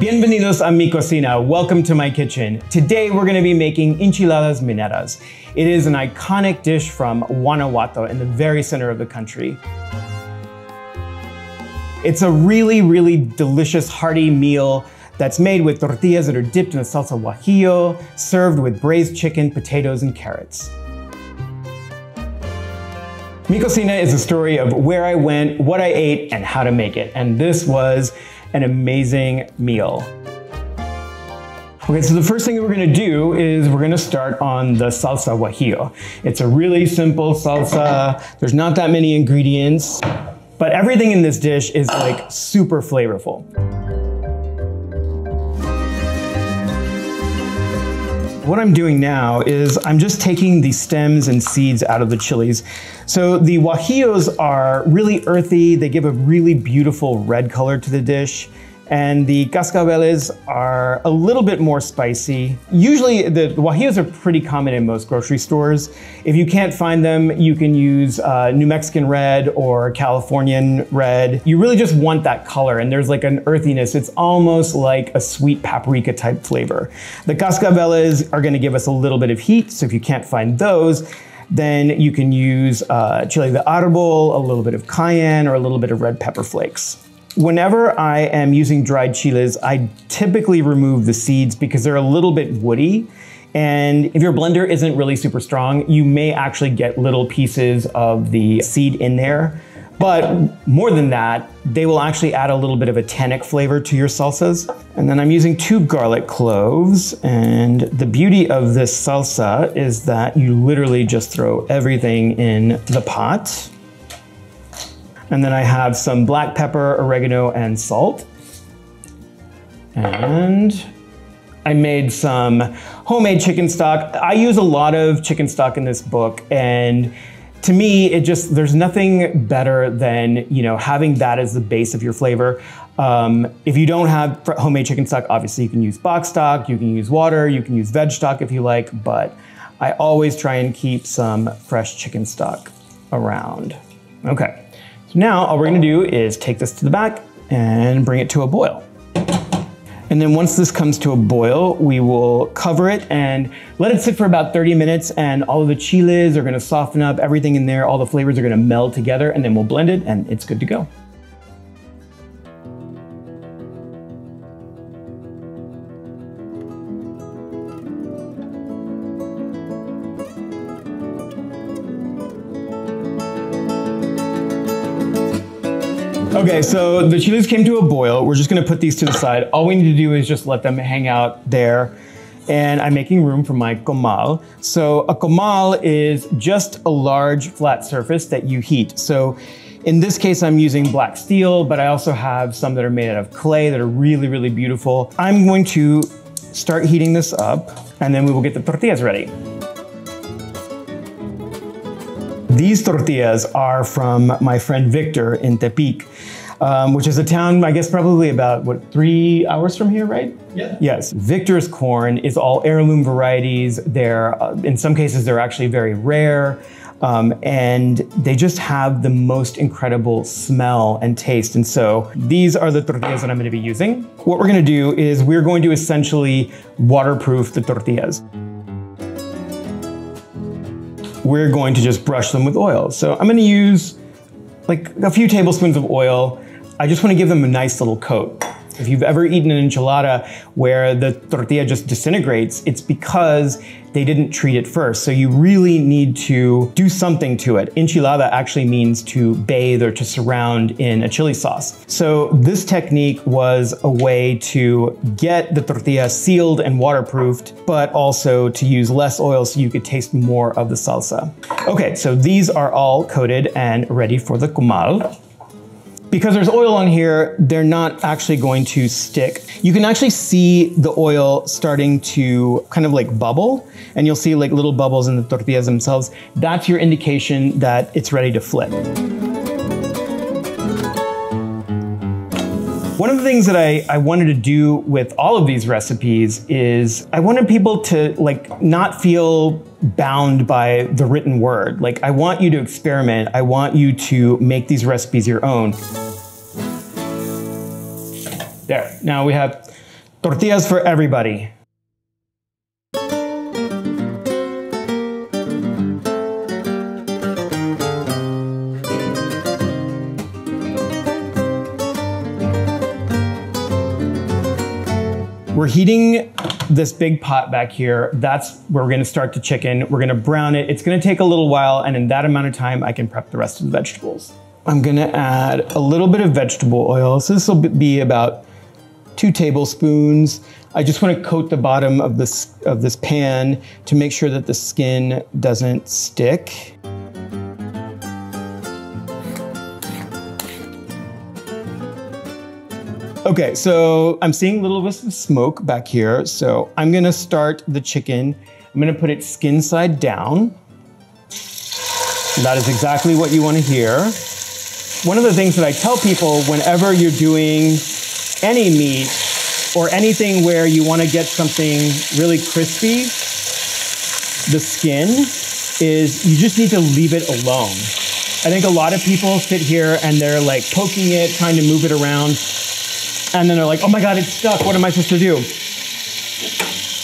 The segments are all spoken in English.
Bienvenidos a mi cocina. Welcome to my kitchen. Today we're going to be making enchiladas mineras. It is an iconic dish from Guanajuato in the very center of the country. It's a really, really delicious, hearty meal that's made with tortillas that are dipped in a salsa guajillo, served with braised chicken, potatoes, and carrots. Mi Cocina is a story of where I went, what I ate, and how to make it. And this was an amazing meal. Okay, so the first thing we're gonna do is we're gonna start on the salsa guajillo. It's a really simple salsa. There's not that many ingredients, but everything in this dish is like super flavorful. What I'm doing now is I'm just taking the stems and seeds out of the chilies. So the guajillos are really earthy. They give a really beautiful red color to the dish and the cascabeles are a little bit more spicy. Usually the guajillos are pretty common in most grocery stores. If you can't find them, you can use uh, New Mexican red or Californian red. You really just want that color and there's like an earthiness. It's almost like a sweet paprika type flavor. The cascabeles are gonna give us a little bit of heat, so if you can't find those, then you can use uh, chile de arbol, a little bit of cayenne, or a little bit of red pepper flakes. Whenever I am using dried chiles, I typically remove the seeds because they're a little bit woody. And if your blender isn't really super strong, you may actually get little pieces of the seed in there. But more than that, they will actually add a little bit of a tannic flavor to your salsas. And then I'm using two garlic cloves. And the beauty of this salsa is that you literally just throw everything in the pot. And then I have some black pepper, oregano, and salt. And I made some homemade chicken stock. I use a lot of chicken stock in this book and to me, it just, there's nothing better than, you know, having that as the base of your flavor. Um, if you don't have homemade chicken stock, obviously you can use box stock, you can use water, you can use veg stock if you like, but I always try and keep some fresh chicken stock around. Okay. So now all we're gonna do is take this to the back and bring it to a boil. And then once this comes to a boil, we will cover it and let it sit for about 30 minutes and all of the chiles are gonna soften up, everything in there, all the flavors are gonna meld together and then we'll blend it and it's good to go. Okay, so the chiles came to a boil. We're just gonna put these to the side. All we need to do is just let them hang out there. And I'm making room for my comal. So a comal is just a large flat surface that you heat. So in this case, I'm using black steel, but I also have some that are made out of clay that are really, really beautiful. I'm going to start heating this up and then we will get the tortillas ready. These tortillas are from my friend Victor in Tepic, um, which is a town, I guess, probably about, what, three hours from here, right? Yeah. Yes. Victor's corn is all heirloom varieties. They're, uh, in some cases, they're actually very rare. Um, and they just have the most incredible smell and taste. And so these are the tortillas that I'm gonna be using. What we're gonna do is we're going to essentially waterproof the tortillas we're going to just brush them with oil. So I'm gonna use like a few tablespoons of oil. I just wanna give them a nice little coat. If you've ever eaten an enchilada where the tortilla just disintegrates, it's because they didn't treat it first. So you really need to do something to it. Enchilada actually means to bathe or to surround in a chili sauce. So this technique was a way to get the tortilla sealed and waterproofed, but also to use less oil so you could taste more of the salsa. Okay, so these are all coated and ready for the comal. Because there's oil on here, they're not actually going to stick. You can actually see the oil starting to kind of like bubble, and you'll see like little bubbles in the tortillas themselves. That's your indication that it's ready to flip. One of the things that I, I wanted to do with all of these recipes is I wanted people to like not feel bound by the written word. Like I want you to experiment. I want you to make these recipes your own. There, now we have Tortillas for everybody. We're heating this big pot back here. That's where we're gonna start the chicken. We're gonna brown it. It's gonna take a little while, and in that amount of time, I can prep the rest of the vegetables. I'm gonna add a little bit of vegetable oil. So this will be about two tablespoons. I just wanna coat the bottom of this, of this pan to make sure that the skin doesn't stick. Okay, so I'm seeing a little bit of smoke back here. So I'm gonna start the chicken. I'm gonna put it skin side down. That is exactly what you wanna hear. One of the things that I tell people whenever you're doing any meat or anything where you wanna get something really crispy, the skin, is you just need to leave it alone. I think a lot of people sit here and they're like poking it, trying to move it around. And then they're like, oh my God, it's stuck. What am I supposed to do?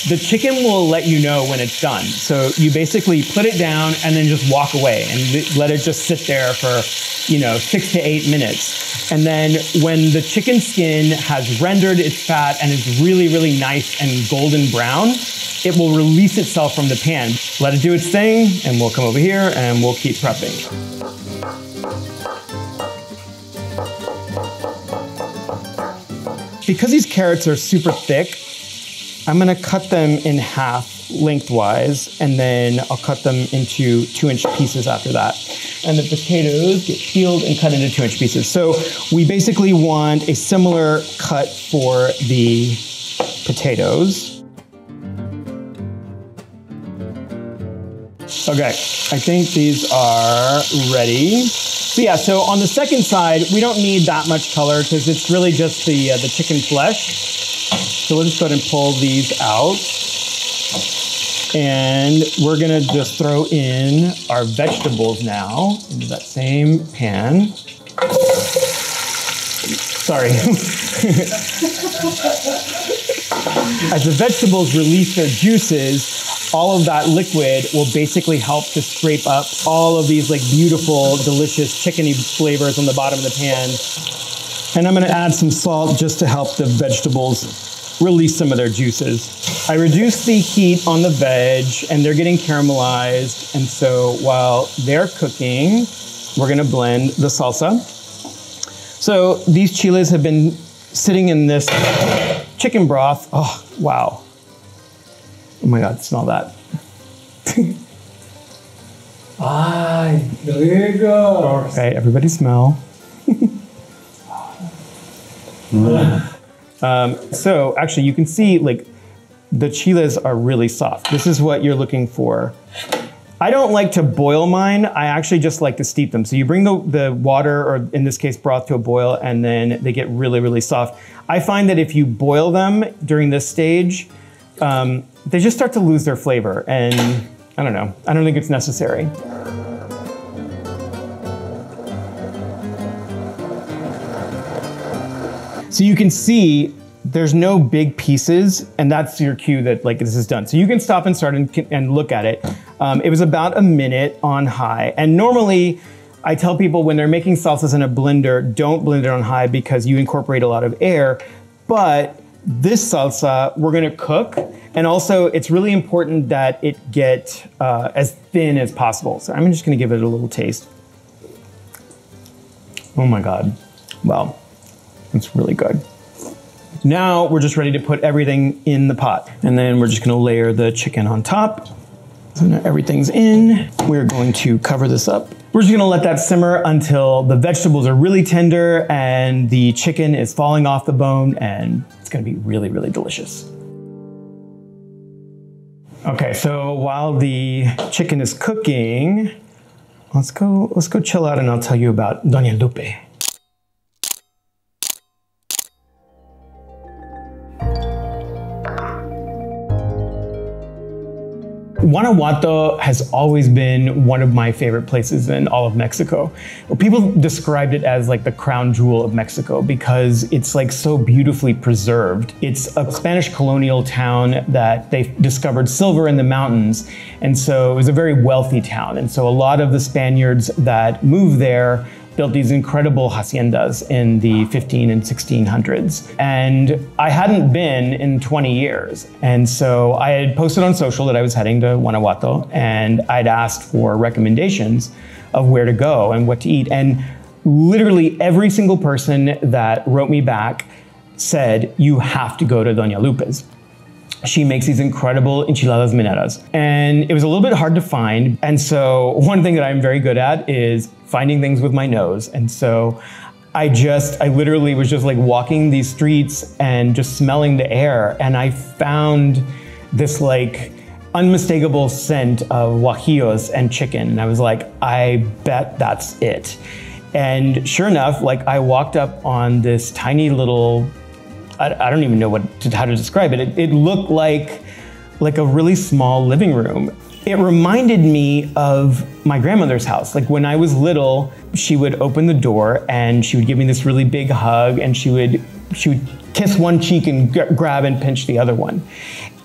The chicken will let you know when it's done. So you basically put it down and then just walk away and let it just sit there for, you know, six to eight minutes. And then when the chicken skin has rendered its fat and is really, really nice and golden brown, it will release itself from the pan. Let it do its thing and we'll come over here and we'll keep prepping. Because these carrots are super thick, I'm gonna cut them in half lengthwise, and then I'll cut them into two inch pieces after that. And the potatoes get peeled and cut into two inch pieces. So we basically want a similar cut for the potatoes. Okay, I think these are ready. So yeah, so on the second side, we don't need that much color because it's really just the, uh, the chicken flesh. So we'll just go ahead and pull these out. And we're gonna just throw in our vegetables now into that same pan. Sorry. As the vegetables release their juices, all of that liquid will basically help to scrape up all of these like beautiful, delicious chickeny flavors on the bottom of the pan. And I'm gonna add some salt just to help the vegetables release some of their juices. I reduce the heat on the veg and they're getting caramelized. And so while they're cooking, we're gonna blend the salsa. So these chiles have been sitting in this chicken broth. Oh, wow. Oh my God, smell that. Ay, rico. Okay, everybody smell. um, so actually, you can see like the chiles are really soft. This is what you're looking for. I don't like to boil mine. I actually just like to steep them. So you bring the, the water, or in this case, broth to a boil, and then they get really, really soft. I find that if you boil them during this stage, um, they just start to lose their flavor. And I don't know, I don't think it's necessary. So you can see there's no big pieces, and that's your cue that like this is done. So you can stop and start and, and look at it. Um, it was about a minute on high, and normally I tell people when they're making salsas in a blender, don't blend it on high because you incorporate a lot of air. But this salsa we're gonna cook, and also it's really important that it get uh, as thin as possible. So I'm just gonna give it a little taste. Oh my God, wow, it's really good. Now we're just ready to put everything in the pot. And then we're just gonna layer the chicken on top. So now everything's in. We're going to cover this up. We're just gonna let that simmer until the vegetables are really tender and the chicken is falling off the bone and it's gonna be really, really delicious. Okay, so while the chicken is cooking, let's go, let's go chill out and I'll tell you about Doña Lupe. Guanajuato has always been one of my favorite places in all of Mexico. People described it as like the crown jewel of Mexico because it's like so beautifully preserved. It's a Spanish colonial town that they discovered silver in the mountains. And so it was a very wealthy town. And so a lot of the Spaniards that moved there built these incredible haciendas in the 15 and 1600s. And I hadn't been in 20 years. And so I had posted on social that I was heading to Guanajuato and I'd asked for recommendations of where to go and what to eat. And literally every single person that wrote me back said, You have to go to Doña Lupe's she makes these incredible enchiladas mineras. And it was a little bit hard to find. And so, one thing that I'm very good at is finding things with my nose. And so, I just, I literally was just like walking these streets and just smelling the air. And I found this like unmistakable scent of guajillos and chicken. And I was like, I bet that's it. And sure enough, like I walked up on this tiny little I, I don't even know what to, how to describe it. it. It looked like like a really small living room. It reminded me of my grandmother's house. Like when I was little, she would open the door and she would give me this really big hug and she would she would kiss one cheek and g- grab and pinch the other one.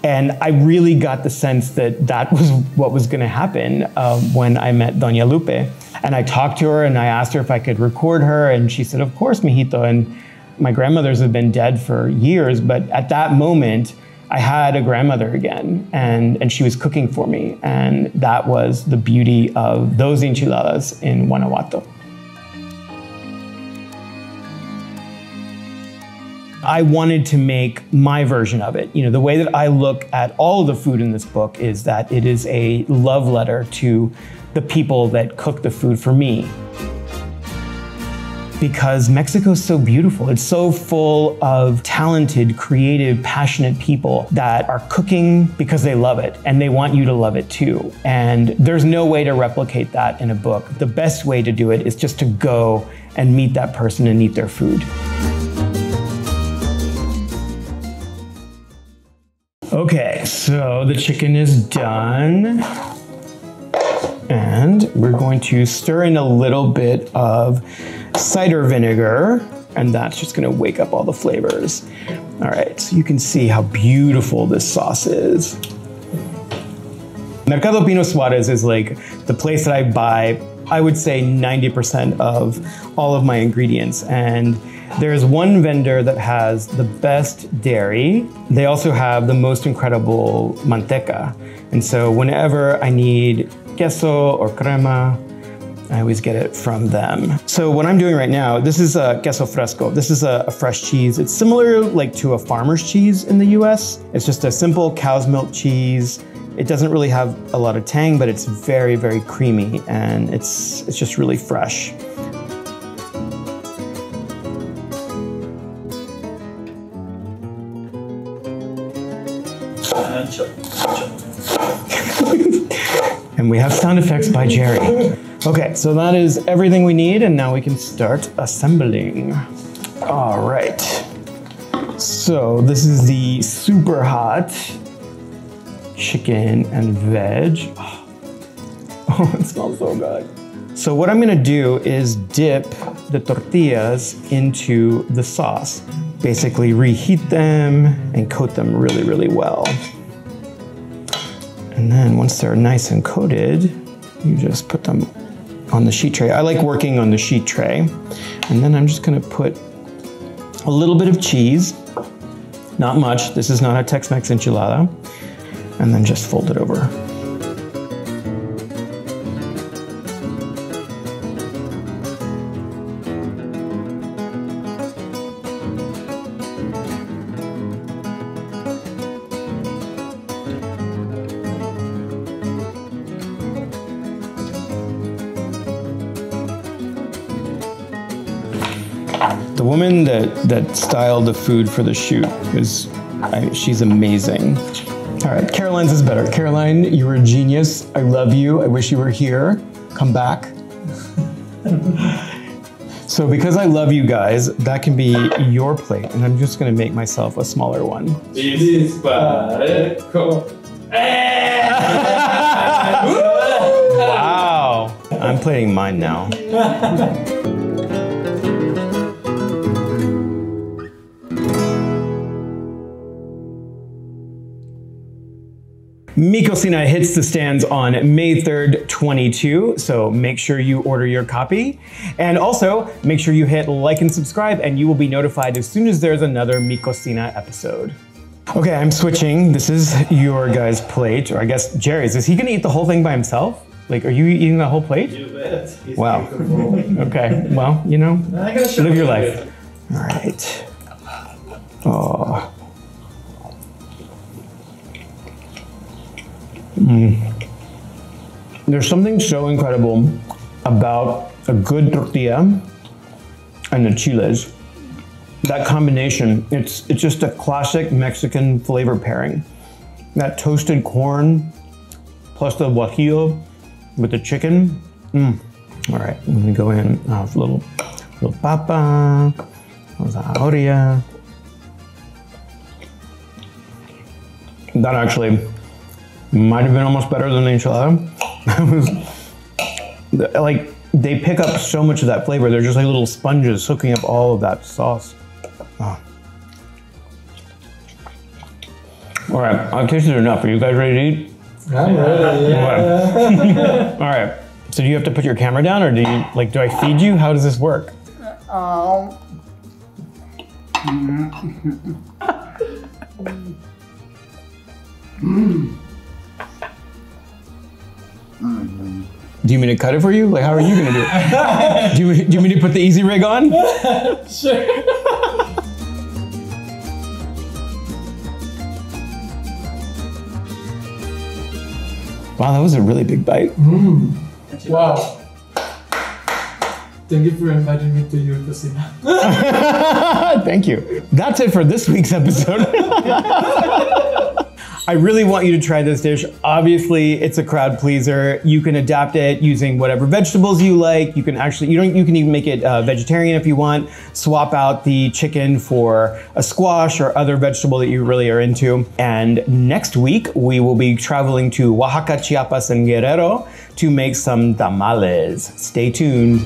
And I really got the sense that that was what was going to happen um, when I met Doña Lupe. And I talked to her and I asked her if I could record her, and she said, "Of course, mijito." And my grandmothers have been dead for years, but at that moment, I had a grandmother again, and, and she was cooking for me. And that was the beauty of those enchiladas in Guanajuato. I wanted to make my version of it. You know, the way that I look at all of the food in this book is that it is a love letter to the people that cook the food for me because Mexico is so beautiful. It's so full of talented, creative, passionate people that are cooking because they love it and they want you to love it too. And there's no way to replicate that in a book. The best way to do it is just to go and meet that person and eat their food. Okay, so the chicken is done. And we're going to stir in a little bit of cider vinegar, and that's just gonna wake up all the flavors. All right, so you can see how beautiful this sauce is. Mercado Pino Suarez is like the place that I buy, I would say 90% of all of my ingredients. And there's one vendor that has the best dairy. They also have the most incredible manteca. And so whenever I need queso or crema, I always get it from them. So what I'm doing right now, this is a queso fresco. This is a, a, fresh cheese. It's similar like to a farmer's cheese in the US. It's just a simple cow's milk cheese. It doesn't really have a lot of tang, but it's very, very creamy and it's, it's just really fresh. and we have sound effects by Jerry. Okay, so that is everything we need, and now we can start assembling. All right. So this is the super hot chicken and veg. Oh, it smells so good. So what I'm gonna do is dip the tortillas into the sauce. Basically reheat them and coat them really, really well. And then once they're nice and coated, you just put them on the sheet tray. I like working on the sheet tray. And then I'm just gonna put a little bit of cheese, not much. This is not a Tex-Mex enchilada. And then just fold it over. The woman that, that styled the food for the shoot is, I, she's amazing. All right, Caroline's is better. Caroline, you're a genius. I love you. I wish you were here. Come back. so because I love you guys, that can be your plate, and I'm just gonna make myself a smaller one. This is Wow, I'm plating mine now. Mi Cocina hits the stands on May 3rd, 22, so make sure you order your copy. And also, make sure you hit like and subscribe, and you will be notified as soon as there's another Mi Cocina episode. Okay, I'm switching. This is your guy's plate, or I guess Jerry's. Is he gonna eat the whole thing by himself? Like, are you eating the whole plate? Wow. Okay, well, you know, live your life. All right. Oh. There's something so incredible about a good tortilla and the chiles. That combination, it's it's just a classic Mexican flavor pairing. That toasted corn plus the guajillo with the chicken. Mm. All right, I'm gonna go in uh, a little little papa, zanahoria. That actually might have been almost better than the enchilada. It was like they pick up so much of that flavor. They're just like little sponges soaking up all of that sauce. Oh. All right, I've tasted enough. Are you guys ready to eat? I'm ready. Yeah. All right. So do you have to put your camera down, or do you like? Do I feed you? How does this work? Um, Do you mean to cut it for you? Like, how are you gonna do it? do, you, do you mean to put the Easyrig on? sure. Wow, that was a really big bite. Mm. Wow. Thank you for inviting me to your cocina. Thank you. That's it for this week's episode. I really want you to try this dish. Obviously, it's a crowd pleaser. You can adapt it using whatever vegetables you like. You can actually you don't you can even make it uh, vegetarian if you want. Swap out the chicken for a squash or other vegetable that you really are into. And next week we will be traveling to Oaxaca, Chiapas, and Guerrero to make some tamales. Stay tuned.